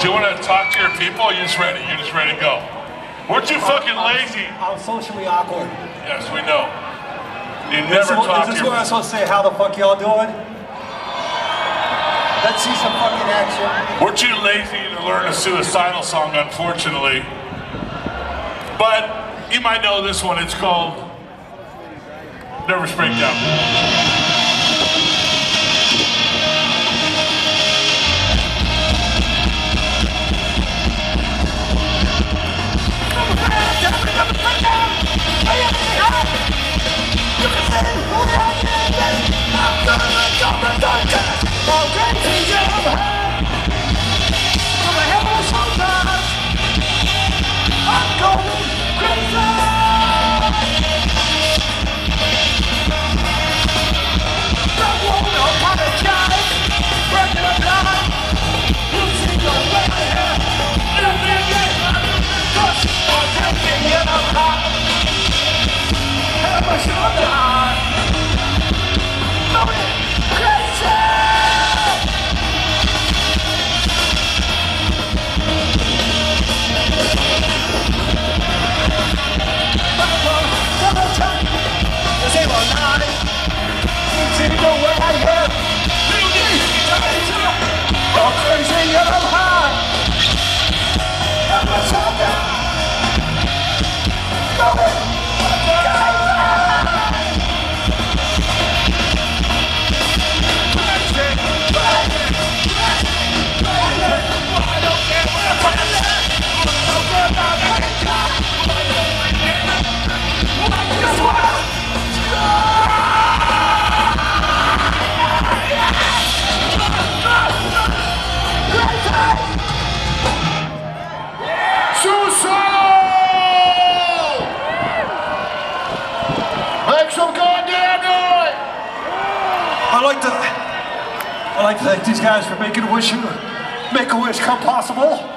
talk to your people? You're just ready. You're just ready to go. Weren't you fucking lazy. I'm socially awkward. Yes, we know. You never Is, talk is to this where I'm supposed to say, how the fuck y'all doing? Let's see some fucking action. We're too lazy to learn a suicidal song, unfortunately. But you might know this one. It's called Nervous Breakdown. 保贝请进入 I'd like to, I'd like to thank these guys for making a wish, make a wish come possible.